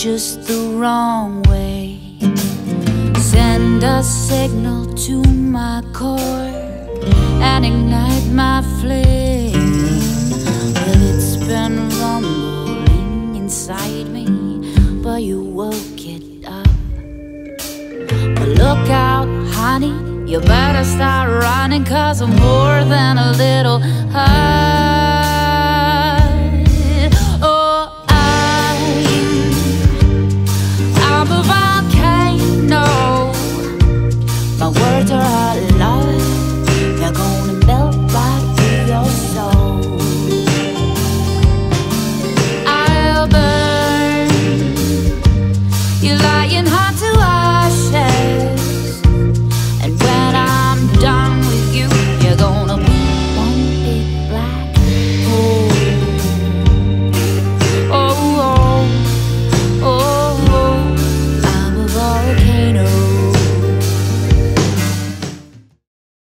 just the wrong way. Send a signal to my core and ignite my flame. Well, it's been rumbling inside me, but you woke it up. But look out, honey, you better start running, cause I'm more than a little high. Words are alive, they're gonna melt right through your soul. I'll burn you lying to